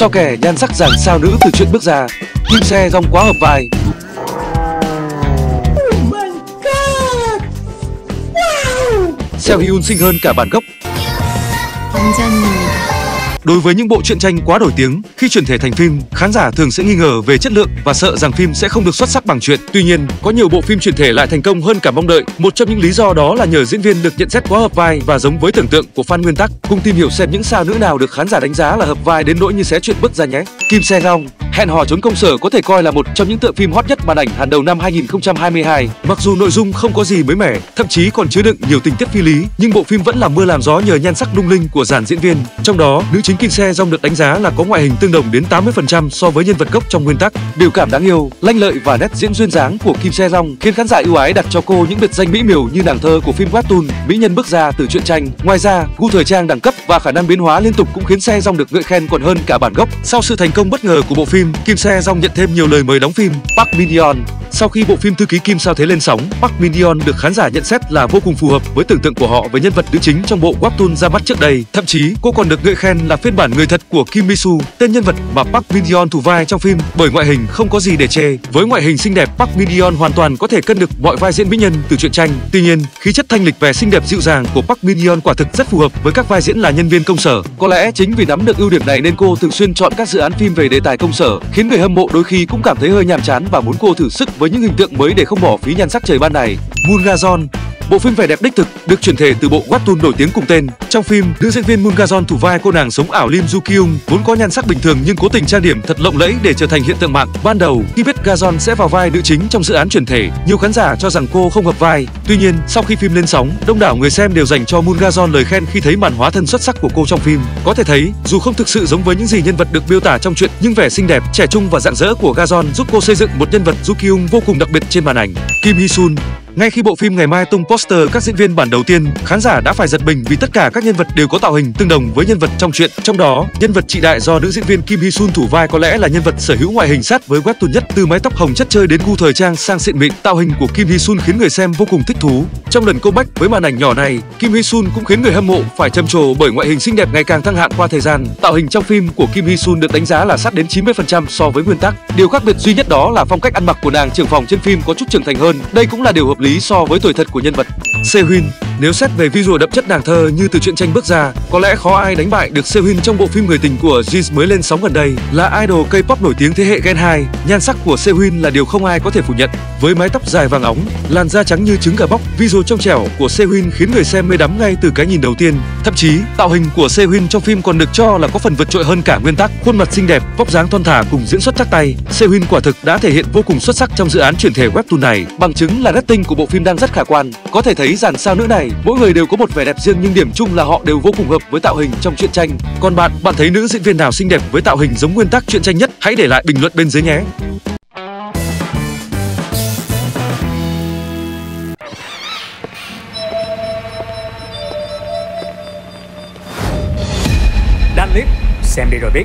So kè nhan sắc dàn sao nữ từ chuyện bước ra Kim xe rong quá hợp vai Seo Hyun xinh hơn cả bản gốc 완전입니다. Đối với những bộ truyện tranh quá nổi tiếng, khi chuyển thể thành phim, khán giả thường sẽ nghi ngờ về chất lượng và sợ rằng phim sẽ không được xuất sắc bằng truyện. Tuy nhiên, có nhiều bộ phim chuyển thể lại thành công hơn cả mong đợi. Một trong những lý do đó là nhờ diễn viên được nhận xét quá hợp vai và giống với tưởng tượng của fan nguyên tắc. Cùng tìm hiểu xem những sao nữ nào được khán giả đánh giá là hợp vai đến nỗi như xé chuyện bứt ra nhé. Kim Se-gong. Hẹn hò trốn công sở có thể coi là một trong những tựa phim hot nhất màn ảnh Hàn đầu năm 2022. Mặc dù nội dung không có gì mới mẻ, thậm chí còn chứa đựng nhiều tình tiết phi lý, nhưng bộ phim vẫn làm mưa làm gió nhờ nhan sắc lung linh của dàn diễn viên. Trong đó, nữ chính Kim Se Jong được đánh giá là có ngoại hình tương đồng đến 80% so với nhân vật gốc trong nguyên tắc. Biểu cảm đáng yêu, lanh lợi và nét diễn duyên dáng của Kim Se Jong khiến khán giả ưu ái đặt cho cô những biệt danh mỹ miều như nàng thơ của phim webtoon, mỹ nhân bước ra từ truyện tranh. Ngoài ra, gu thời trang đẳng cấp và khả năng biến hóa liên tục cũng khiến Se Jong được ngợi khen còn hơn cả bản gốc. Sau sự thành công bất ngờ của bộ phim, Kim Se Jong nhận thêm nhiều lời mời đóng phim. Park Min Yeon sau khi bộ phim Thư ký Kim sao thế lên sóng, Park Min Yeon được khán giả nhận xét là vô cùng phù hợp với tưởng tượng của họ với nhân vật nữ chính trong bộ webtoon ra mắt trước đây. Thậm chí, cô còn được ngợi khen là phiên bản người thật của Kim Misu, tên nhân vật mà Park Min Yeon thủ vai trong phim. Bởi ngoại hình không có gì để chê, với ngoại hình xinh đẹp, Park Min Yeon hoàn toàn có thể cân được mọi vai diễn mỹ nhân từ truyện tranh. Tuy nhiên, khí chất thanh lịch và xinh đẹp dịu dàng của Park Min Yeon quả thực rất phù hợp với các vai diễn là nhân viên công sở. Có lẽ chính vì nắm được ưu điểm này nên cô thường xuyên chọn các dự án phim về đề tài công sở, khiến người hâm mộ đôi khi cũng cảm thấy hơi nhàm chán và muốn cô thử sức với những hình tượng mới để không bỏ phí nhan sắc trời ban này. Moon Bộ phim vẻ đẹp đích thực được chuyển thể từ bộ webtoon nổi tiếng cùng tên. Trong phim, nữ diễn viên Moon Gazon thủ vai cô nàng sống ảo Lim Ju Kyung vốn có nhan sắc bình thường nhưng cố tình trang điểm thật lộng lẫy để trở thành hiện tượng mạng. Ban đầu, khi biết Gazon sẽ vào vai nữ chính trong dự án chuyển thể, nhiều khán giả cho rằng cô không hợp vai. Tuy nhiên, sau khi phim lên sóng, đông đảo người xem đều dành cho Moon Gazon lời khen khi thấy màn hóa thân xuất sắc của cô trong phim. Có thể thấy, dù không thực sự giống với những gì nhân vật được miêu tả trong truyện, nhưng vẻ xinh đẹp, trẻ trung và rạng rỡ của Gazon giúp cô xây dựng một nhân vật Ju Kyung vô cùng đặc biệt trên màn ảnh. Kim Hee Sun ngay khi bộ phim ngày mai tung poster các diễn viên bản đầu tiên, khán giả đã phải giật mình vì tất cả các nhân vật đều có tạo hình tương đồng với nhân vật trong truyện. Trong đó, nhân vật chị đại do nữ diễn viên Kim Hee Sun thủ vai có lẽ là nhân vật sở hữu ngoại hình sát với webtoon nhất, từ mái tóc hồng chất chơi đến gu thời trang sang xịn mịn. Tạo hình của Kim Hee Sun khiến người xem vô cùng thích thú. Trong lần comeback với màn ảnh nhỏ này, Kim Hee Sun cũng khiến người hâm mộ phải trầm trồ bởi ngoại hình xinh đẹp ngày càng thăng hạng qua thời gian. Tạo hình trong phim của Kim Hee Sun được đánh giá là sát đến 90% so với nguyên tắc. Điều khác biệt duy nhất đó là phong cách ăn mặc của nàng trưởng phòng trên phim có chút trưởng thành hơn. Đây cũng là điều hợp lý so với tuổi thật của nhân vật. Sehun nếu xét về visual đậm chất nàng thơ như từ truyện tranh bước ra, có lẽ khó ai đánh bại được Sehun trong bộ phim người tình của Jis mới lên sóng gần đây. Là idol K-pop nổi tiếng thế hệ Gen 2, nhan sắc của Sehun là điều không ai có thể phủ nhận. Với mái tóc dài vàng óng, làn da trắng như trứng gà bóc, visual trong trẻo của Sehun khiến người xem mê đắm ngay từ cái nhìn đầu tiên. Thậm chí, tạo hình của Sehun trong phim còn được cho là có phần vượt trội hơn cả nguyên tắc. Khuôn mặt xinh đẹp, vóc dáng thon thả cùng diễn xuất chắc tay, Sehun quả thực đã thể hiện vô cùng xuất sắc trong dự án chuyển thể webtoon này. Bằng chứng là rating của bộ phim đang rất khả quan. Có thể thấy dàn sao nữ này này, mỗi người đều có một vẻ đẹp riêng nhưng điểm chung là họ đều vô cùng hợp với tạo hình trong truyện tranh. Còn bạn, bạn thấy nữ diễn viên nào xinh đẹp với tạo hình giống nguyên tắc truyện tranh nhất? Hãy để lại bình luận bên dưới nhé. Đăng clip xem đi rồi biết